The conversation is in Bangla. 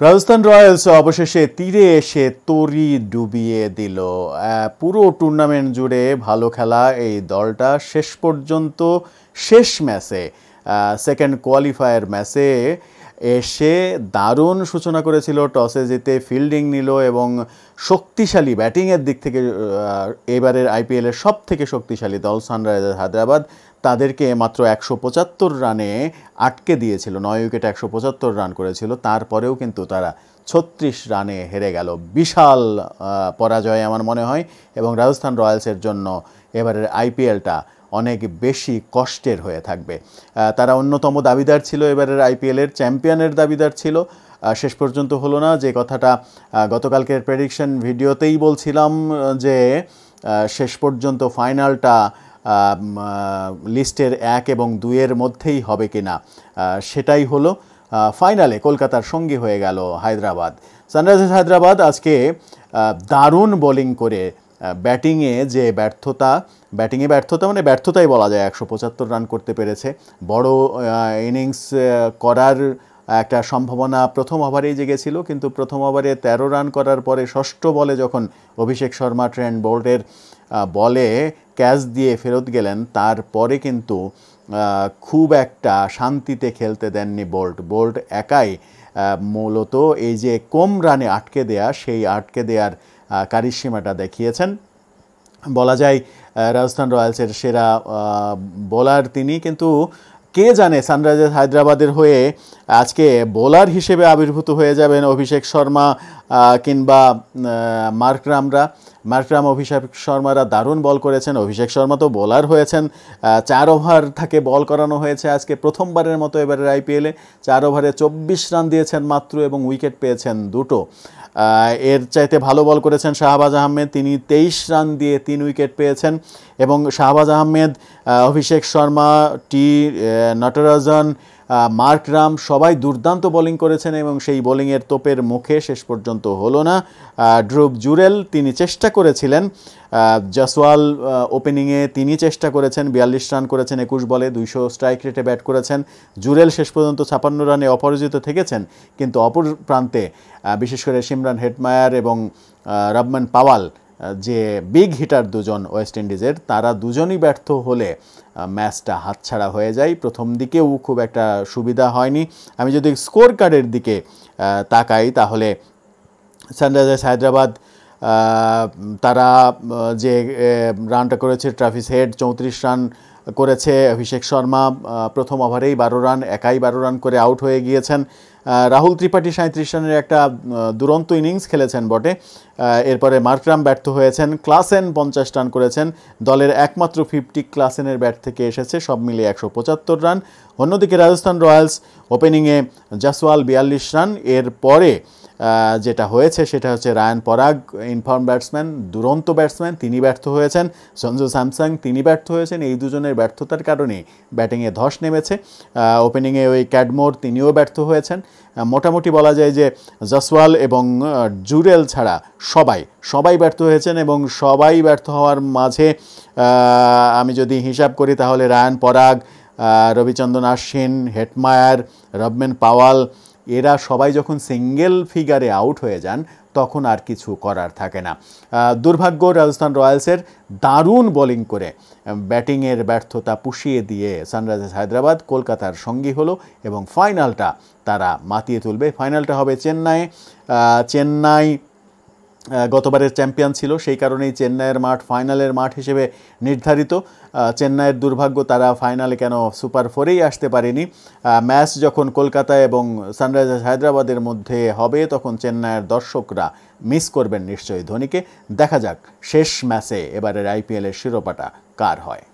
রাজস্থান রয়্যালস অবশেষে তীরে এসে তরি ডুবিয়ে দিল। পুরো টুর্নামেন্ট জুড়ে ভালো খেলা এই দলটা। শেষ পর্যন্ত শেষ ম্যাচে সেকেন্ড কোয়ালিফায়ার ম্যাচে এসে দারুণ সূচনা করেছিল, টসে জিতে ফিল্ডিং নিল এবং শক্তিশালী ব্যাটিংয়ের দিক থেকে এবারের আইপিএলের সব থেকে শক্তিশালী দল সানরাইজার্স হায়দ্রাবাদ। তাদেরকে মাত্র একশো পঁচাত্তর রানে আটকে দিয়েছিল। নয় উইকেট একশো পঁচাত্তর রান করেছিল। তারপরেও কিন্তু তারা ছত্রিশ রানে হেরে গেল। বিশাল পরাজয় আমার মনে হয় এবং রাজস্থান রয়্যালসের জন্য এবারের আইপিএলটা অনেক বেশি কষ্টের হয়ে থাকবে। তারা অন্যতম দাবিদার ছিল এবারের আইপিএলের, চ্যাম্পিয়নের দাবিদার ছিল। শেষ পর্যন্ত হলো না। যে কথাটা গতকালকের প্রেডিকশন ভিডিওতেই বলছিলাম যে শেষ পর্যন্ত ফাইনালটা লিস্টের এক এবং দুইয়ের মধ্যেই হবে কি না সেটাই হলো ফাইনালে কলকাতার সঙ্গী হয়ে গেল হায়দ্রাবাদ। সানরাইজার্স হায়দ্রাবাদ আজকে দারুণ বোলিং করে ব্যাটিংয়ে যে ব্যর্থতা, ব্যাটিংয়ে ব্যর্থতা মানে ব্যর্থতাই বলা যায়, একশো পঁচাত্তর রান করতে পেরেছে। বড় ইনিংস করার একটা সম্ভাবনা প্রথম ওভারেই জেগেছিল, কিন্তু প্রথম ওভারে ১৩ রান করার পরে ষষ্ঠ বলে যখন অভিষেক শর্মা ট্রেন্ড বোল্টের বলে ক্যাচ দিয়ে ফেরত গেলেন, তারপরে কিন্তু খুব একটা শান্তিতে খেলতে দেননি বোল্ট। বোল্ট একাই মূলত এই যে কম রানে আটকে দেয়া, সেই আটকে দেওয়ার কারিসীমাটা দেখিয়েছেন। বলা যায় রাজস্থান রয়্যালসের সেরা বোলার তিনি, কিন্তু কে জানে সানরাইজার্স হায়দ্রাবাদের হয়ে আজকে বোলার হিসেবে আবির্ভূত হয়ে যাবেন অভিষেক শর্মা কিংবা মার্করামরা মার্করাম অভিষেক শর্মারা দারুণ বল করেছেন। অভিষেক শর্মা তো বোলার হয়েছেন। চার ওভার তাকে বল করানো হয়েছে আজকে প্রথমবারের মতো এবারের আইপিএলে চার ওভারে চব্বিশ রান দিয়েছেন মাত্র এবং উইকেট পেয়েছেন দুটো। এর চাইতে ভালো বল করেছেন শাহবাজ আহমেদ। তিনি তেইশ রান দিয়ে তিন উইকেট পেয়েছেন এবং Shahbaz Ahmed Abhishek Sharma, T Natarajan Markram সবাই দুর্দান্ত বোলিং করেছেন এবং সেই বোলিংয়ের তোপের মুখে শেষ পর্যন্ত হলো না। ড্রুব জুরেল, তিনি চেষ্টা করেছিলেন জসওয়াল ওপেনিংয়ে তিনি চেষ্টা করেছেন, বিয়াল্লিশ রান করেছেন, একুশ বলে দুইশো স্ট্রাইক রেটে ব্যাট করেছেন। জুরেল শেষ পর্যন্ত ছাপান্ন রানে অপরাজিত থেকেছেন, কিন্তু অপর প্রান্তে বিশেষ করে সিমরান হেডমায়ার এবং রবমান পাওয়াল যে বিগ হিটার দুজন ওয়েস্ট ইন্ডিজের তারা দুজনই ব্যর্থ হলে ম্যাচটা হাতছাড়া হয়ে যায়। প্রথম দিকেও খুব একটা সুবিধা হয়নি। আমি যদি স্কোর কার্ডের দিকে তাকাই, তাহলে সানরাইজার্স হায়দ্রাবাদ তারা যে রানটা করেছে ট্রাফিস হেড চৌত্রিশ রান করেছে, অভিষেক শর্মা প্রথম ওভারেই বারো রান, একাই বারো রান করে আউট হয়ে গিয়েছেন। রাহুল ত্রিপাঠী সাঁত্রিশ রানের একটা দুরন্ত ইনিংস খেলেছেন বটে। এরপরে মার্করাম ব্যর্থ হয়েছেন, ক্লাসেন পঞ্চাশ রান করেছেন, দলের একমাত্র ফিফটি ক্লাসেনের ব্যাট থেকে এসেছে, সব মিলিয়ে একশো পঁচাত্তর রান। অন্যদিকে রাজস্থান রয়্যালস ওপেনিংয়ে জাসওয়াল বিয়াল্লিশ রান। এর পরে যেটা হয়েছে সেটা হচ্ছে রায়ান পরাগ, ইনফর্ম ব্যাটসম্যান, দুরন্ত ব্যাটসম্যান, তিনি ব্যর্থ হয়েছেন। সঞ্জু স্যামসাং, তিনি ব্যর্থ হয়েছেন। এই দুজনের ব্যর্থতার কারণে ব্যাটিংয়ে ধস নেমেছে। ওপেনিংয়ে ওই ক্যাডমোর তিনিও ব্যর্থ হয়েছেন। মোটামুটি বলা যায় যে জসওয়াল এবং জুরেল ছাড়া সবাই সবাই ব্যর্থ হয়েছেন এবং সবাই ব্যর্থ হওয়ার মাঝে আমি যদি হিসাব করি তাহলে Riyan Parag Ravichandran Ashwin, Hetmyer, Rovman Powell এরা সবাই যখন সিঙ্গেল ফিগারে আউট হয়ে যান, তখন আর কিছু করার থাকে না। দুর্ভাগ্য, রাজস্থান রয়্যালসের দারুণ বোলিং করে ব্যাটিংয়ের ব্যর্থতা পুষিয়ে দিয়ে সানরাইজার্স হায়দ্রাবাদ কলকাতার সঙ্গী হলো এবং ফাইনালটা তারা মাতিয়ে তুলবে। ফাইনালটা হবে চেন্নাই চেন্নাই গতবারের চ্যাম্পিয়ন ছিল, সেই কারণেই চেন্নাইয়ের মাঠ ফাইনালের মাঠ হিসেবে নির্ধারিত। চেন্নাইয়ের দুর্ভাগ্য তারা ফাইনালে কেন সুপার ফোরেই আসতে পারেনি। ম্যাচ যখন কলকাতা এবং সানরাইজার্স হায়দ্রাবাদের মধ্যে হবে, তখন চেন্নাইয়ের দর্শকরা মিস করবেন নিশ্চয়ই ধোনিকে। দেখা যাক শেষ ম্যাচে এবারের আইপিএলের শিরোপাটা কার হয়।